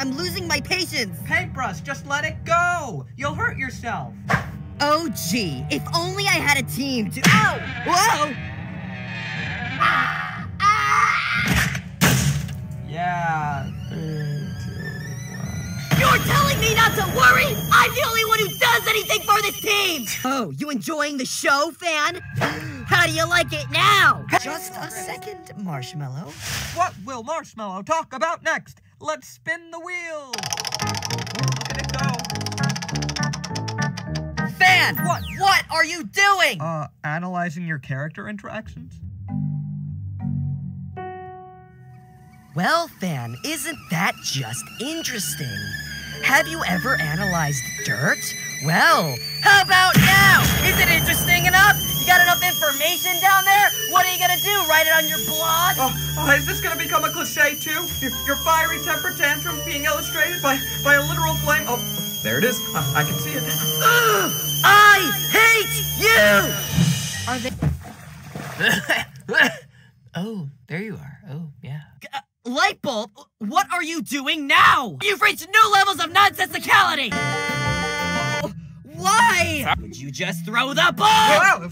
I'm losing my patience. Paintbrush, just let it go. You'll hurt yourself. Oh, gee. If only I had a team to. Ow! Whoa! Ah! Ah! Yeah. You're telling me not to worry? I'm the only one who does anything for this team! Oh, you enjoying the show, fan? How do you like it now? Just a second, Marshmallow. What will Marshmallow talk about next? Let's spin the wheel. Look at it go. Fan! What? What are you doing? Uh, analyzing your character interactions? Well, Fan, isn't that just interesting? Have you ever analyzed dirt? Well, how about now? Is it interesting What are you gonna do? Write it on your blog? Oh, oh, is this gonna become a cliche too? Your, your fiery temper tantrum being illustrated by, by a literal flame? Oh, there it is. Uh, I can see it. Ugh, I hate you! Are they? oh, there you are. Oh, yeah. Uh, light bulb? What are you doing now? You've reached new levels of nonsensicality! Why? Would you just throw the ball? Well,